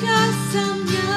just some young